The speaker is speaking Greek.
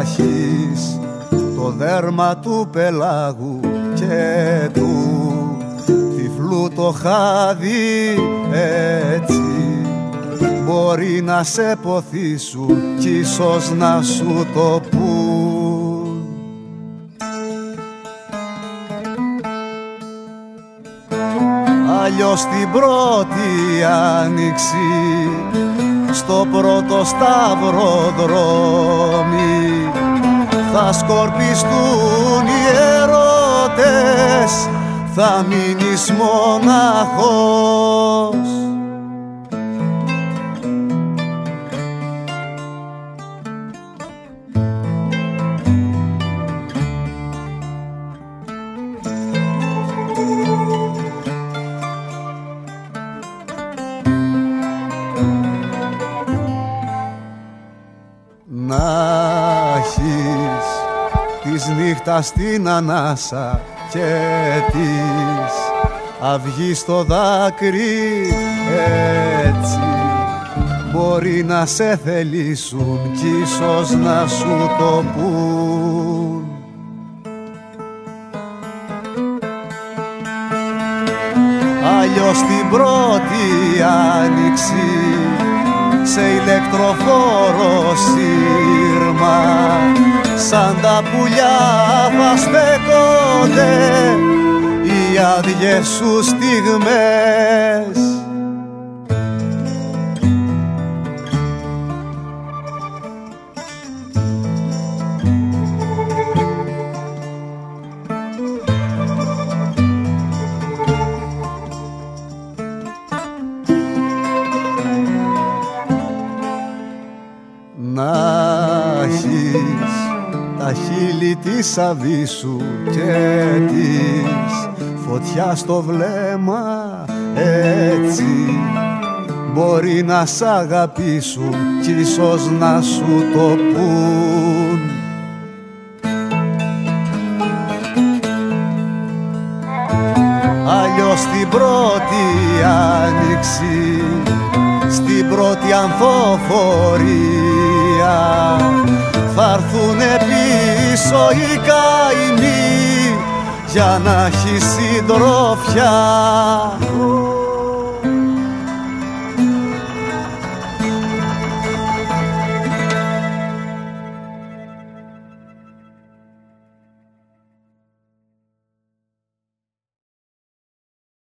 έχεις το δέρμα του πελάγου και του τυφλού το χάδι έτσι μπορεί να σε ποθήσουν κι ίσως να σου το πούν. Αλλιώς την πρώτη άνοιξη στο πρώτο σταυροδρόμι. Θα σκορπιστούν οι ερώτες θα μείνεις μοναχός νύχτας στην ανάσα και της. Αυγή στο δάκρυ έτσι μπορεί να σε θελήσουν κι ίσως να σου το πούν Αλλιώς την πρώτη άνοιξη σε ηλεκτροφόρο σύρμα. Σαν τα πουλιά θα στέκονται οι άδειες σου στιγμές της αβίσου και της φωτιά στο βλέμμα έτσι μπορεί να σ' αγαπήσουν κι ίσως να σου το πούν Αλλιώς την πρώτη άνοιξη στην πρώτη ανθοφορία πίσω οι καημοί για να έχει συντροφιά